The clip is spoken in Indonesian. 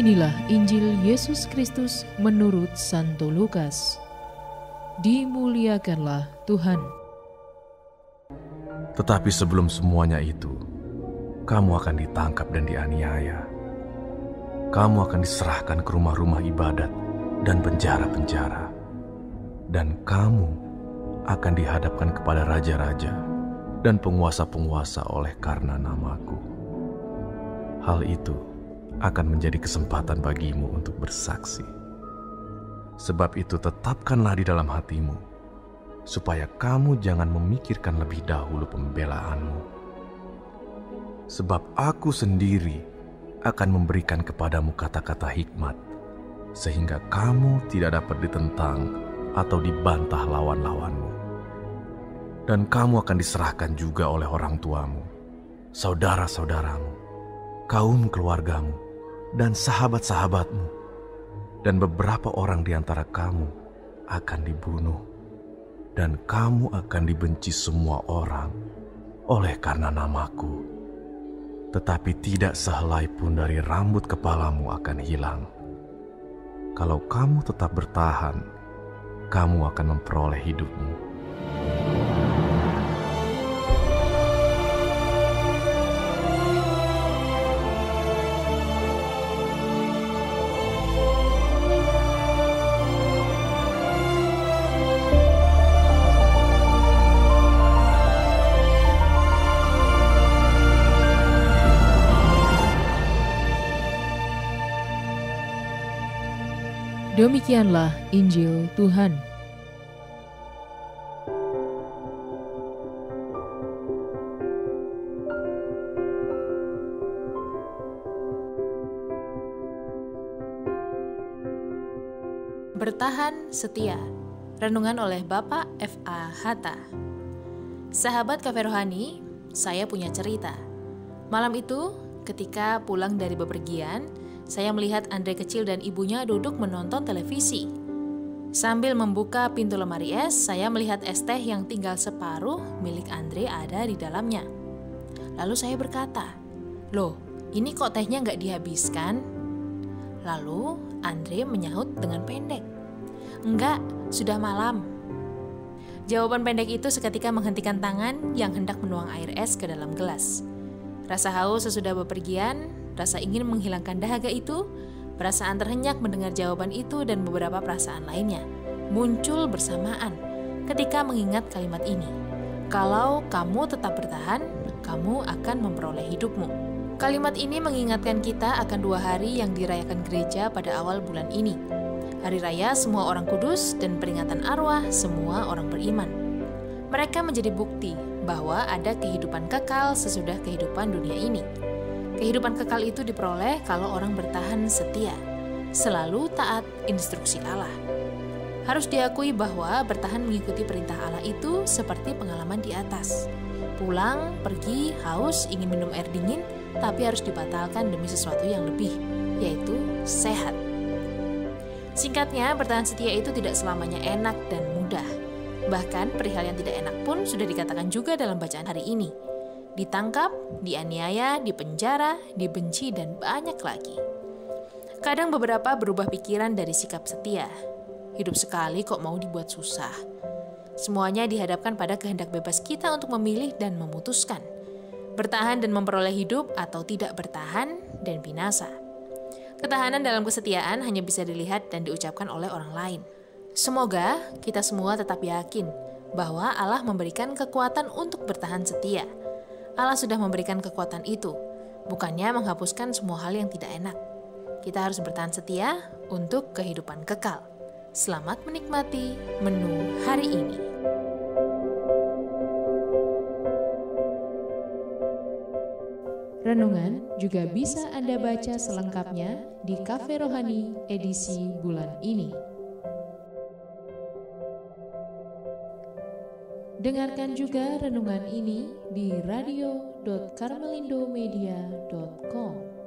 Injil Yesus Kristus menurut Santo Lukas. Dimuliakanlah Tuhan. Tetapi sebelum semuanya itu, kamu akan ditangkap dan dianiaya. Kamu akan diserahkan ke rumah-rumah ibadat dan penjara-penjara. Dan kamu akan dihadapkan kepada raja-raja dan penguasa-penguasa oleh karena namaku. Hal itu akan menjadi kesempatan bagimu untuk bersaksi. Sebab itu tetapkanlah di dalam hatimu, supaya kamu jangan memikirkan lebih dahulu pembelaanmu. Sebab aku sendiri akan memberikan kepadamu kata-kata hikmat, sehingga kamu tidak dapat ditentang atau dibantah lawan-lawanmu. Dan kamu akan diserahkan juga oleh orang tuamu, saudara-saudaramu, kaum keluargamu, dan sahabat-sahabatmu, dan beberapa orang di antara kamu akan dibunuh, dan kamu akan dibenci semua orang oleh karena namaku. Tetapi tidak sehelai pun dari rambut kepalamu akan hilang. Kalau kamu tetap bertahan, kamu akan memperoleh hidupmu. Demikianlah Injil Tuhan. Bertahan setia. Renungan oleh Bapak F.A. Hatta. Sahabat Kafe Rohani, saya punya cerita. Malam itu, ketika pulang dari bepergian, saya melihat Andre kecil dan ibunya duduk menonton televisi. Sambil membuka pintu lemari es, saya melihat es teh yang tinggal separuh milik Andre ada di dalamnya. Lalu saya berkata, Loh, ini kok tehnya nggak dihabiskan? Lalu Andre menyahut dengan pendek, Enggak, sudah malam. Jawaban pendek itu seketika menghentikan tangan yang hendak menuang air es ke dalam gelas. Rasa haus sesudah bepergian Rasa ingin menghilangkan dahaga itu, perasaan terhenyak mendengar jawaban itu dan beberapa perasaan lainnya muncul bersamaan ketika mengingat kalimat ini. Kalau kamu tetap bertahan, kamu akan memperoleh hidupmu. Kalimat ini mengingatkan kita akan dua hari yang dirayakan gereja pada awal bulan ini. Hari raya semua orang kudus dan peringatan arwah semua orang beriman. Mereka menjadi bukti bahwa ada kehidupan kekal sesudah kehidupan dunia ini. Kehidupan kekal itu diperoleh kalau orang bertahan setia, selalu taat instruksi Allah. Harus diakui bahwa bertahan mengikuti perintah Allah itu seperti pengalaman di atas. Pulang, pergi, haus, ingin minum air dingin, tapi harus dibatalkan demi sesuatu yang lebih, yaitu sehat. Singkatnya, bertahan setia itu tidak selamanya enak dan mudah. Bahkan perihal yang tidak enak pun sudah dikatakan juga dalam bacaan hari ini ditangkap, dianiaya, dipenjara, dibenci, dan banyak lagi. Kadang beberapa berubah pikiran dari sikap setia. Hidup sekali kok mau dibuat susah. Semuanya dihadapkan pada kehendak bebas kita untuk memilih dan memutuskan. Bertahan dan memperoleh hidup atau tidak bertahan dan binasa. Ketahanan dalam kesetiaan hanya bisa dilihat dan diucapkan oleh orang lain. Semoga kita semua tetap yakin bahwa Allah memberikan kekuatan untuk bertahan setia – Allah sudah memberikan kekuatan itu, bukannya menghapuskan semua hal yang tidak enak. Kita harus bertahan setia untuk kehidupan kekal. Selamat menikmati menu hari ini. Renungan juga bisa Anda baca selengkapnya di Cafe Rohani edisi bulan ini. Dengarkan juga renungan ini di radio.karmelindomedia.com.